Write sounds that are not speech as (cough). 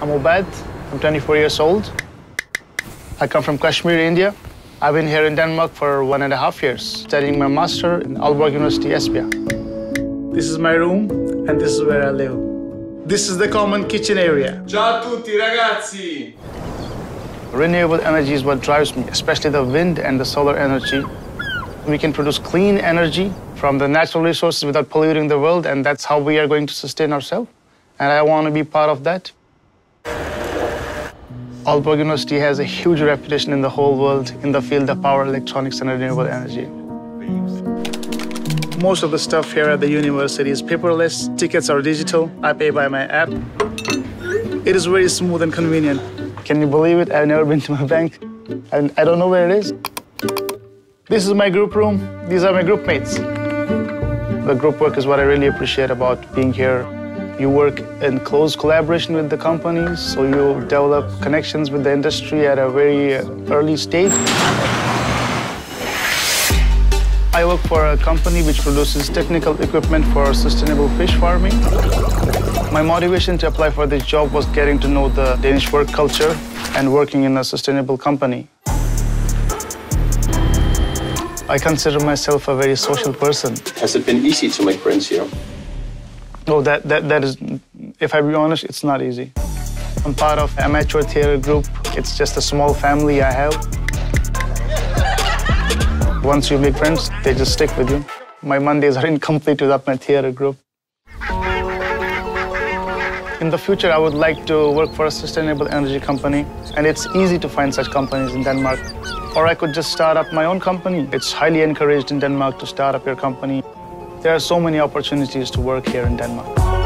I'm Ubaid. I'm 24 years old. I come from Kashmir, India. I've been here in Denmark for one and a half years, studying my master in Aalborg University, Esbjerg. This is my room, and this is where I live. This is the common kitchen area. Ciao a tutti ragazzi! Renewable energy is what drives me, especially the wind and the solar energy. We can produce clean energy from the natural resources without polluting the world, and that's how we are going to sustain ourselves. And I want to be part of that. Aalborg University has a huge reputation in the whole world in the field of power electronics and renewable energy. Most of the stuff here at the university is paperless. Tickets are digital. I pay by my app. It is very smooth and convenient. Can you believe it? I've never been to my bank, and I don't know where it is. This is my group room. These are my group mates. The group work is what I really appreciate about being here. You work in close collaboration with the companies, so you develop connections with the industry at a very early stage. I work for a company which produces technical equipment for sustainable fish farming. My motivation to apply for this job was getting to know the Danish work culture and working in a sustainable company. I consider myself a very social person. Has it been easy to make friends here? No, that, that, that is, if I be honest, it's not easy. I'm part of amateur theater group. It's just a small family I have. Once you make friends, they just stick with you. My Mondays are (laughs) incomplete without my theater group. In the future, I would like to work for a sustainable energy company, and it's easy to find such companies in Denmark. Or I could just start up my own company. It's highly encouraged in Denmark to start up your company. There are so many opportunities to work here in Denmark.